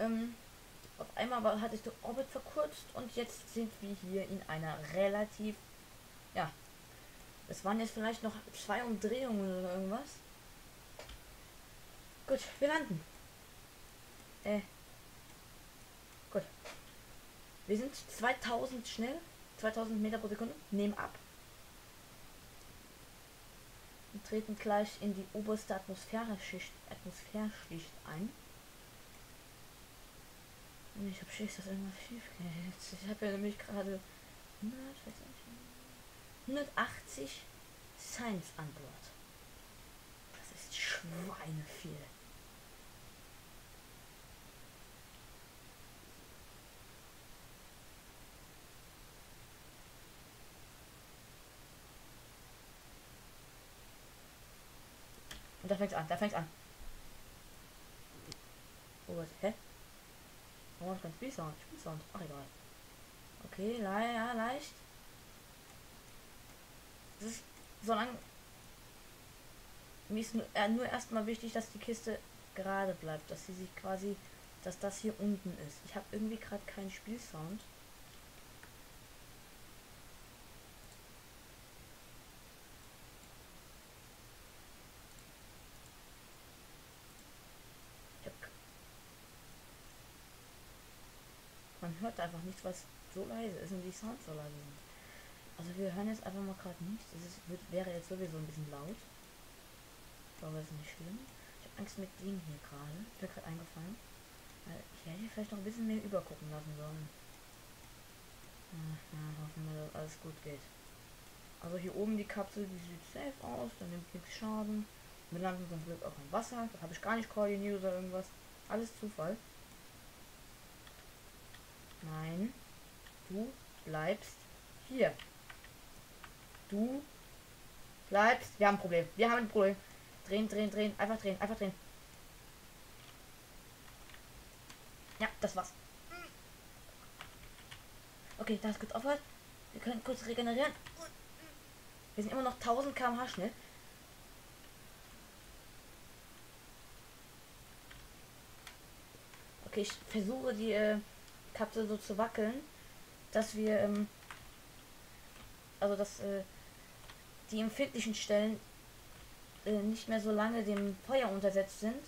Ähm, auf einmal war, hatte ich den Orbit verkürzt und jetzt sind wir hier in einer relativ, ja, es waren jetzt vielleicht noch zwei Umdrehungen oder irgendwas. Gut, wir landen. Äh. Gut. Wir sind 2000 schnell, 2000 Meter pro Sekunde, nehmen ab. Und treten gleich in die oberste Atmosphäreschicht, Atmosphärschicht ein. Und ich habe Schiss, dass irgendwas schief geht. Ich habe ja nämlich gerade 180 Science an Bord. Das ist schweineviel. Und da fängt's an, da fängt's an. Oh, was? Hä? Oh, kein Spielsound. Spielsound. Ach, egal. Okay, le ja, leicht. Das ist so lang. Mir ist nur, äh, nur erstmal wichtig, dass die Kiste gerade bleibt, dass sie sich quasi, dass das hier unten ist. Ich habe irgendwie gerade keinen Spielsound. Man hört einfach nichts, was so leise ist und die Sounds so leise sind. Also wir hören jetzt einfach mal gerade nichts. Es ist, wird, wäre jetzt sowieso ein bisschen laut. Aber ist nicht schlimm. Ich habe Angst mit dem hier gerade. Ist mir gerade eingefallen. Weil ich hätte vielleicht noch ein bisschen mehr übergucken lassen sollen. Ja, hoffen wir, dass alles gut geht. Also hier oben die Kapsel, die sieht safe aus, da nimmt nichts Schaden. Wir landen zum Glück auch im Wasser. Das habe ich gar nicht koordiniert oder irgendwas. Alles Zufall. Nein. Du bleibst hier. Du bleibst. Wir haben ein Problem. Wir haben ein Problem. Drehen, drehen, drehen. Einfach drehen, einfach drehen. Ja, das war's. Okay, da ist kurz aufhört. Wir können kurz regenerieren. Wir sind immer noch 1000 km/h schnell. Okay, ich versuche die äh, Kapsel so zu wackeln, dass wir, ähm, also dass äh, die empfindlichen Stellen äh, nicht mehr so lange dem Feuer untersetzt sind.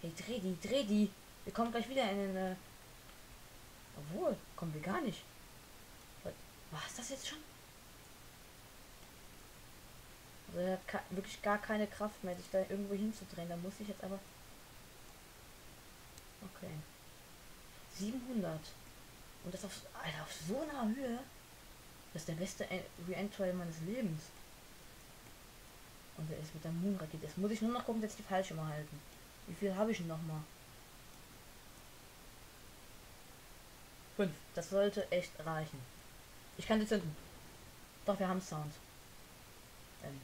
Hey, dreh die, dreh die. Wir kommen gleich wieder in den. Äh Obwohl, kommen wir gar nicht. War es das jetzt schon? Also er hat wirklich gar keine Kraft mehr, sich da irgendwo hinzudrehen. Da muss ich jetzt aber... Okay. 700. Und das auf, Alter, auf so einer Höhe. Das ist der beste Re-Entry meines Lebens. Und er ist mit der Moon-Rakete. Jetzt muss ich nur noch gucken, dass ich die falsche mal halten. Wie viel habe ich noch mal? Fünf. Das sollte echt reichen. Ich kann sie zünden. Doch, wir haben Sound. Ähm.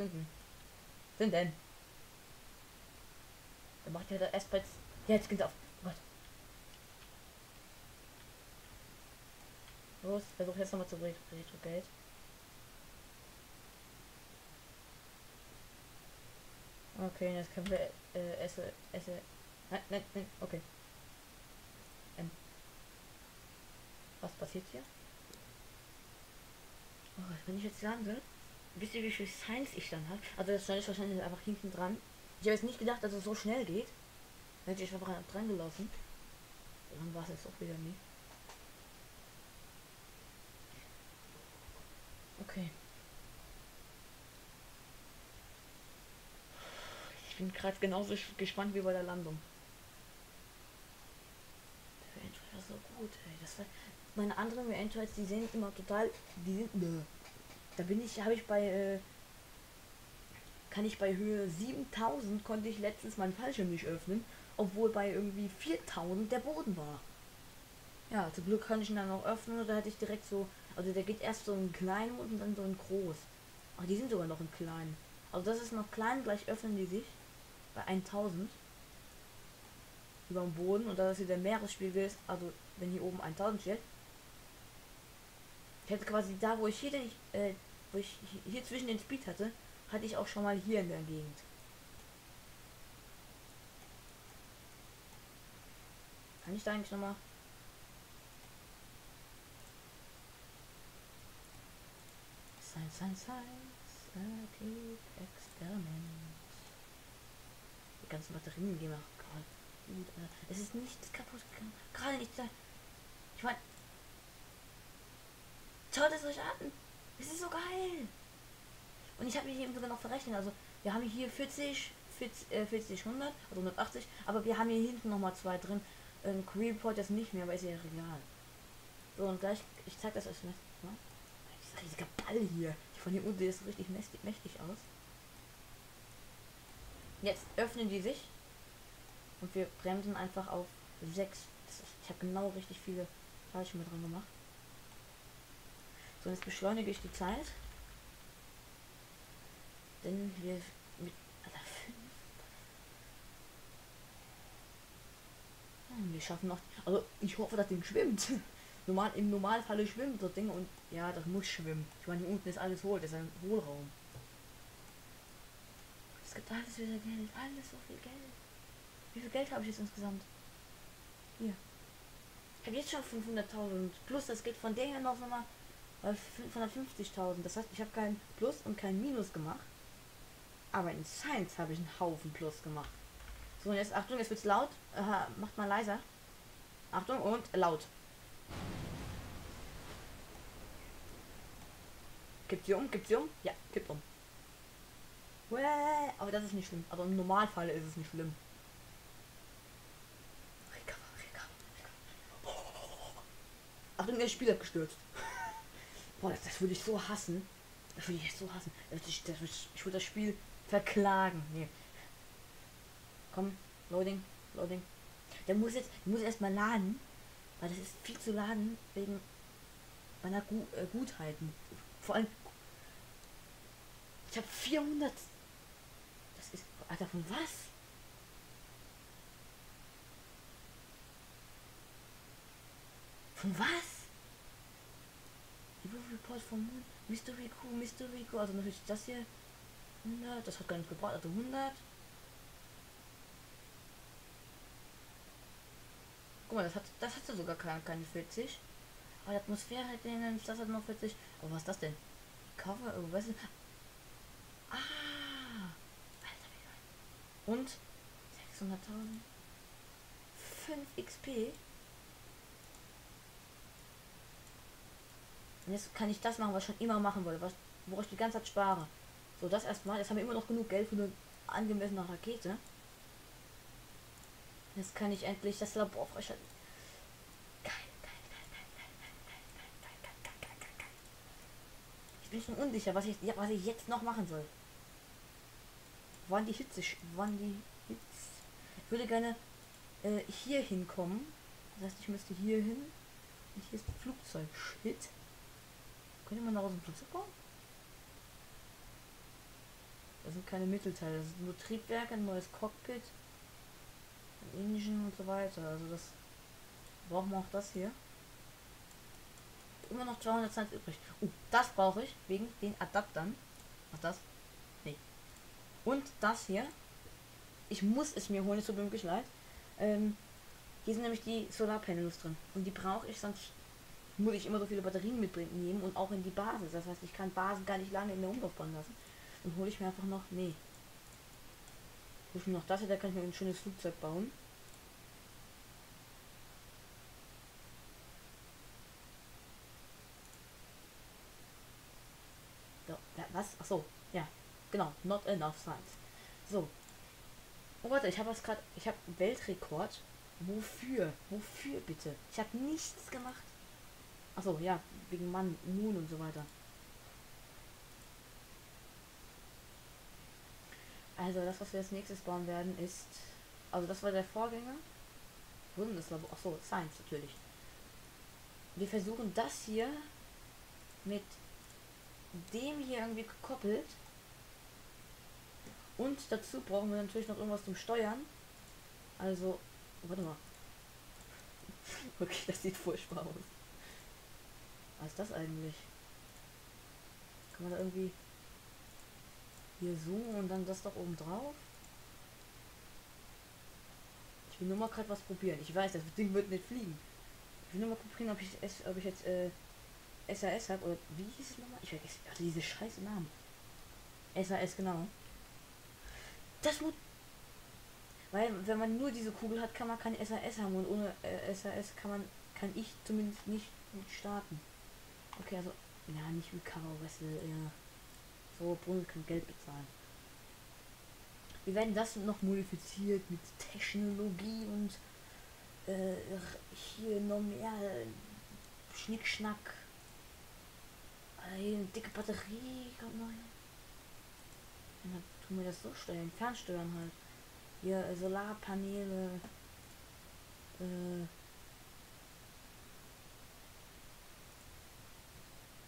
Zünden. Zünden. Dann macht ja der erst. Ja, jetzt geht's auf. Oh Gott. Los, versuch jetzt nochmal zu Retro-Gate. Okay, jetzt können wir äh, esse, esse. Nein, nein, nein, okay. Ähm. Was passiert hier? Oh, wenn ich jetzt lande, wisst ihr, wie viel Science ich dann habe? Also das ist wahrscheinlich einfach hinten dran. Ich habe jetzt nicht gedacht, dass es so schnell geht. Hätte ich einfach dran gelassen. Dann war es jetzt auch wieder nie. Okay. Ich bin gerade genauso gespannt wie bei der Landung. Der Android war so gut, ey. Das war meine anderen Androids, die sehen immer total, die sind. Da bin ich, habe ich bei, äh, kann ich bei Höhe 7000 konnte ich letztens meinen Fallschirm nicht öffnen, obwohl bei irgendwie 4000 der Boden war. Ja, zum Glück kann ich ihn dann noch öffnen oder hätte ich direkt so, also der geht erst so in klein und dann so in groß. Ach, die sind sogar noch in klein. Also das ist noch klein, gleich öffnen die sich bei 1000 über dem Boden und da das hier der Meeresspiegel ist, also wenn hier oben 1000 steht, Ich hätte quasi da, wo ich hier den, äh, wo ich hier zwischen den Speed hatte, hatte ich auch schon mal hier in der Gegend. Kann ich da eigentlich nochmal Science, Science, Science, Scientific Experiment. Die ganzen Batterien gehen auch gerade. Es ist nichts kaputt gegangen. Gerade nicht da. Ich meine, schaut es euch an. Es ist so geil. Und ich habe mich eben sogar noch verrechnet. Also wir haben hier 40, 40, äh, 40, 100, also 180. Aber wir haben hier hinten noch mal zwei drin. Ähm, Report jetzt nicht mehr, weil es ja real. So und gleich, ich zeig das euch nicht. Ne? Dieser riesige Ball hier. Von hier unten ist richtig mächtig, mächtig aus. Jetzt öffnen die sich und wir bremsen einfach auf 6. ich habe genau richtig viele falsche mit dran gemacht. So, jetzt beschleunige ich die Zeit. Denn wir mit Alter, 5. Hm, wir schaffen noch. Also ich hoffe, dass Ding schwimmt. Normal, Im Normalfall schwimmt das Ding und ja, das muss schwimmen. Ich meine, hier unten ist alles hohl, das ist ein Hohlraum. Es gibt alles wieder Geld, alles so viel Geld. Wie viel Geld habe ich jetzt insgesamt? Hier. Ich habe jetzt schon 500.000 plus das geht von der her noch nochmal 550.000. Das heißt, ich habe kein Plus und kein Minus gemacht. Aber in Science habe ich einen Haufen Plus gemacht. So, und jetzt Achtung, jetzt wird's laut. Aha, macht mal leiser. Achtung und laut. Gibt sie um? Gibt sie um? Ja, gibt um. Aber das ist nicht schlimm. Aber im Normalfall ist es nicht schlimm. Achtung, der Spiel hat gestürzt. Boah, das, das würde ich so hassen. Das würde ich so hassen. Das, das, das, ich würde das Spiel verklagen. Nee. Komm, Loading, Loading. Der muss jetzt, der muss erstmal laden. Weil das ist viel zu laden wegen meiner Gu äh, Gutheiten. Vor allem. Ich habe 400. Das ist. Alter, von was? Von was? Die Report von Moon. Mystery Crew, Mystery Crew. Also natürlich das hier. 100. Das hat gar nicht gebraucht. Also 100. Guck mal, das hat das hatte sogar keine, keine 40. Aber die Atmosphäre hat den, das hat noch 40. Aber was ist das denn? Cover, oh, was ist Ah! Alter, Und 600.000. 5 XP. Und jetzt kann ich das machen, was ich schon immer machen wollte, was, wo ich die ganze Zeit spare. So, das erstmal. Jetzt haben wir immer noch genug Geld für eine angemessene Rakete. Jetzt kann ich endlich das Labor freischalten. Ich bin schon unsicher, was ich, was ich jetzt noch machen soll. Wann die Hitze, wann die Hitze. Ich würde gerne äh, hier hinkommen. Das heißt, ich müsste hier hin. Und hier ist Flugzeug. Shit. Könnte man daraus ein Flugzeug bauen? Das sind keine Mittelteile, das sind nur Triebwerke, ein neues Cockpit. Indischen und so weiter. Also das brauchen wir auch das hier. Immer noch 200 Cent übrig. Uh, das brauche ich wegen den Adaptern. Was das? Nee. Und das hier. Ich muss es mir holen, ist so wirklich leid. Ähm, hier sind nämlich die Solarpanels drin. Und die brauche ich, sonst muss ich immer so viele Batterien mitbringen nehmen und auch in die Basis. Das heißt, ich kann Basen gar nicht lange in der Umlaufbahn lassen. Dann hole ich mir einfach noch. Nee. Hole ich mir noch das hier, da kann ich mir ein schönes Flugzeug bauen. was? Ach so, ja, genau, not enough science. So. Oh warte, ich habe was gerade, ich habe Weltrekord. Wofür? Wofür bitte? Ich habe nichts gemacht. Ach so, ja, wegen Mann, Moon und so weiter. Also das, was wir als nächstes bauen werden, ist, also das war der Vorgänger. Wo ist das Labor? Ach so, Science natürlich. Wir versuchen das hier mit dem hier irgendwie gekoppelt. Und dazu brauchen wir natürlich noch irgendwas zum Steuern. Also, warte mal. okay, das sieht furchtbar aus. Was ist das eigentlich? Kann man da irgendwie hier zoomen und dann das doch oben drauf? Ich will nur mal gerade was probieren. Ich weiß, das Ding wird nicht fliegen. Ich will nur mal probieren, ob ich, ob ich jetzt äh, SAS habe oder wie hieß es nochmal? Ich vergesse also diese scheiße Namen. SAS genau. Das muss weil wenn man nur diese Kugel hat, kann man kein SAS haben und ohne äh, SAS kann man kann ich zumindest nicht, nicht starten. Okay, also ja nicht Recover Wessel, ja. So Brunnen kann Geld bezahlen. Wir werden das noch modifiziert mit Technologie und äh, hier noch mehr Schnickschnack. Eine dicke Batterie kommt neu. dann tun wir das so stellen, fernsteuern halt. Hier Solarpaneele. Äh,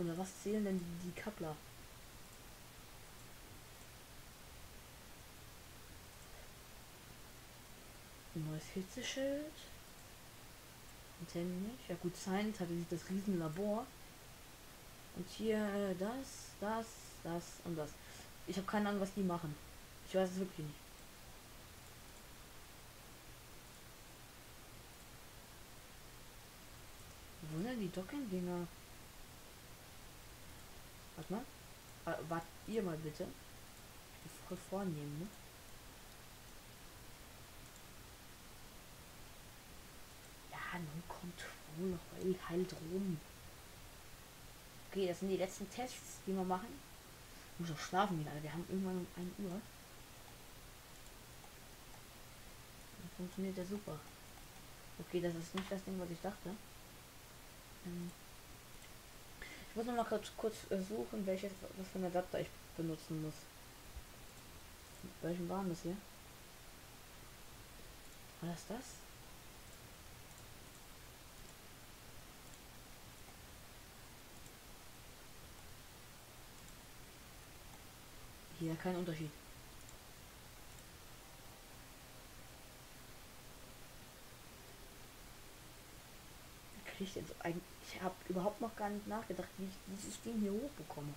oder was zählen denn die, Kappler? Ein neues Hitzeschild. Antennen nicht. Ja gut, Science hatte sich das Riesenlabor. Und hier äh, das, das, das und das. Ich habe keine Ahnung, was die machen. Ich weiß es wirklich nicht. Wo sind die Docking-Dinger? Warte mal. Äh, wart ihr mal bitte. Voll vornehmen, ne? Ja, nun kommt wohl heul halt rum. Okay, das sind die letzten Tests, die wir machen. Ich muss auch schlafen gehen, Alter. Wir haben irgendwann um 1 Uhr. Das funktioniert ja super. Okay, das ist nicht das Ding, was ich dachte. Ähm ich muss noch mal kurz, kurz äh, suchen, welches, was für ein Adapter ich benutzen muss. Welchen waren das hier? War das das? Hier kein Unterschied. Kriege ich jetzt eigentlich ich habe überhaupt noch gar nicht nachgedacht, wie ich dieses Ding hier hochbekomme.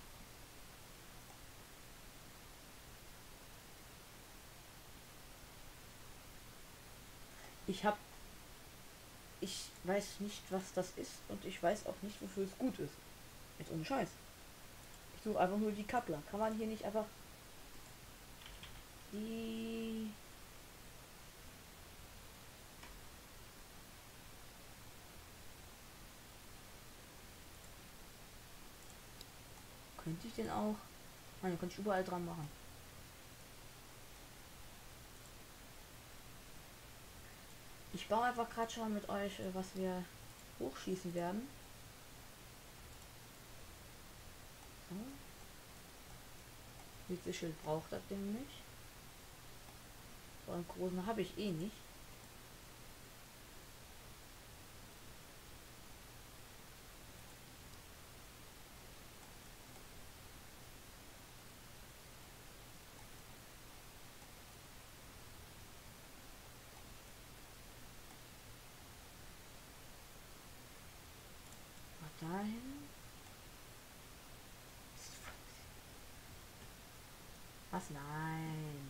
Ich habe ich weiß nicht, was das ist und ich weiß auch nicht, wofür es gut ist. Jetzt ohne Scheiß. Ich suche einfach nur die Kappler. Kann man hier nicht einfach die Könnte ich den auch? Den könnte ich überall dran machen. Ich baue einfach gerade schon mit euch, äh, was wir hochschießen werden. So. Hitzeschild braucht das Ding nicht. So einen großen habe ich eh nicht. Was? Nein.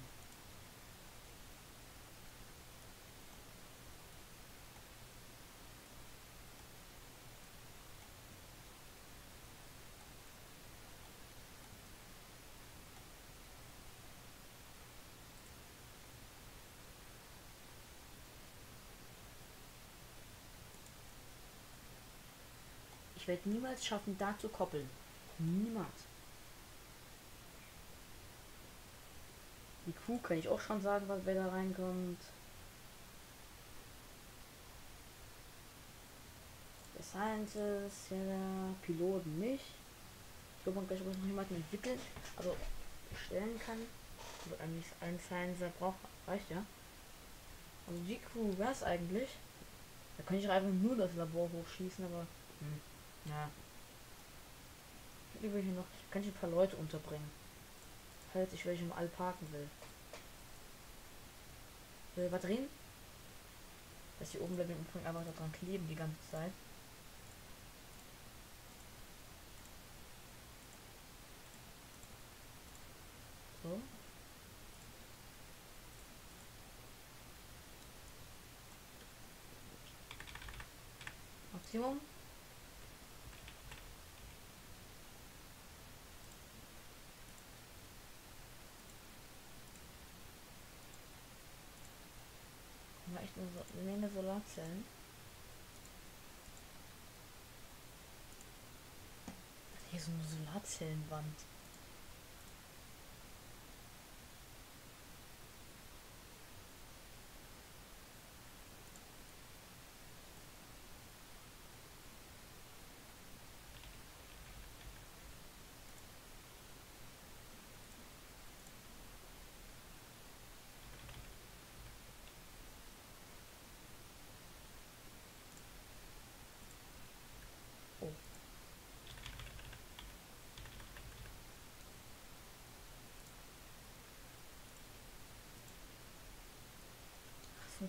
Ich werde niemals schaffen, da zu koppeln. Niemals. Die Crew kann ich auch schon sagen, was wer da reinkommt. Der Scientist, ja, der Piloten nicht. Ich glaube, man gleich noch jemanden entwickeln, also stellen kann. Also eigentlich ein Scientist braucht, reicht ja. Also die Crew wäre es eigentlich. Da kann ich einfach nur das Labor hochschießen, aber hm, ja. Hier noch, kann ich ein paar Leute unterbringen fällt sich, welchem All parken will. Will was drehen? Dass hier oben bleiben im Umfang einfach dran kleben die ganze Zeit. So. Maximum. Solarzellen. Hier ist eine Solarzellenwand.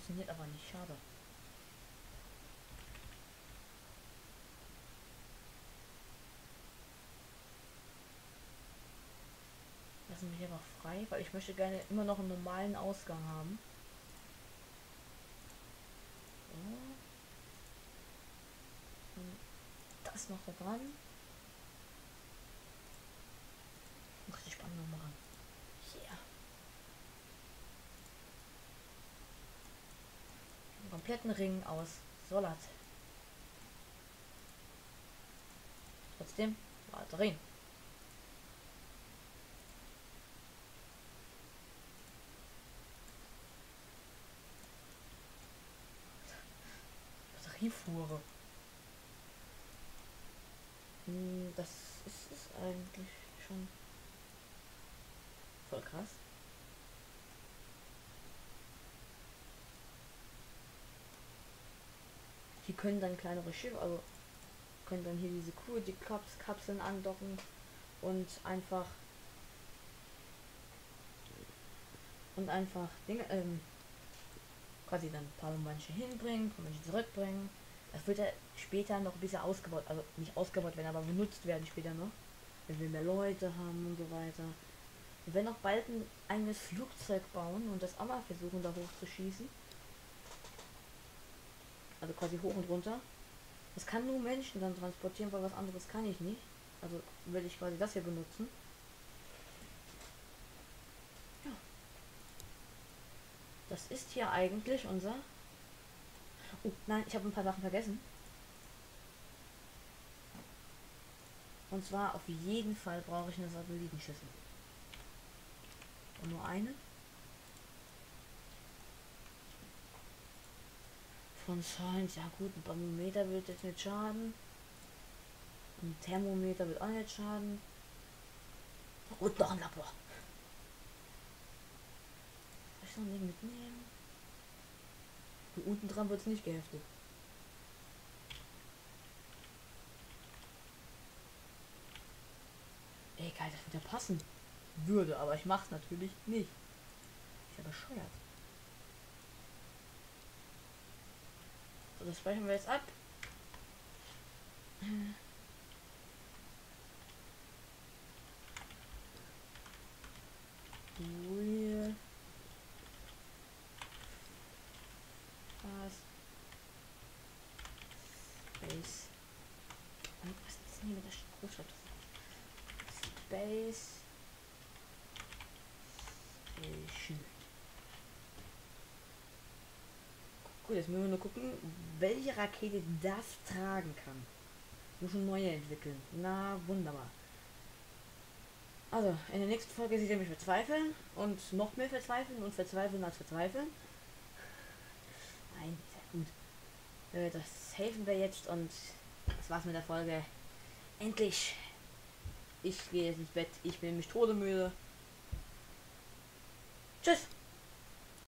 Funktioniert aber nicht. Schade. Lassen wir hier noch frei, weil ich möchte gerne immer noch einen normalen Ausgang haben. Das noch da dran. Richtig spannend machen. Kompletten Ring aus Solat. Trotzdem Batterien. Batteriefuhre. Hm, das ist es eigentlich schon voll krass. Können dann kleinere Schiffe, also können dann hier diese Crew, die Kaps Kapseln andocken und einfach und einfach Dinge, ähm, quasi dann ein paar manche hinbringen, manche zurückbringen. Das wird ja später noch ein bisschen ausgebaut, also nicht ausgebaut werden, aber benutzt werden später noch, wenn wir mehr Leute haben und so weiter. Wir werden auch bald ein eigenes Flugzeug bauen und das auch mal versuchen, da hochzuschießen. Also quasi hoch und runter. Das kann nur Menschen dann transportieren, weil was anderes kann ich nicht. Also werde ich quasi das hier benutzen. Ja. Das ist hier eigentlich unser... Oh, nein, ich habe ein paar Sachen vergessen. Und zwar auf jeden Fall brauche ich eine Satellitenschüssel. Und nur eine. Von Science. Ja gut, ein Barometer wird jetzt nicht schaden. Ein Thermometer wird auch nicht schaden. Und noch ein Labor. Soll ich noch nicht mitnehmen? Und unten dran wird es nicht geheftet. Egal, das wird ja passen. Würde, aber ich mach's natürlich nicht. Ist ja bescheuert. So, das speichern wir jetzt ab. Real Fast Space. Was ist denn hier mit der Großstadt? Space Gut, jetzt müssen wir nur gucken, welche Rakete das tragen kann. Muss schon neue entwickeln. Na, wunderbar. Also, in der nächsten Folge seht ihr mich verzweifeln und noch mehr verzweifeln und verzweifeln als verzweifeln. Nein, sehr gut. Äh, das helfen wir jetzt und das war's mit der Folge. Endlich. Ich gehe jetzt ins Bett. Ich bin mich todemüde. Tschüss.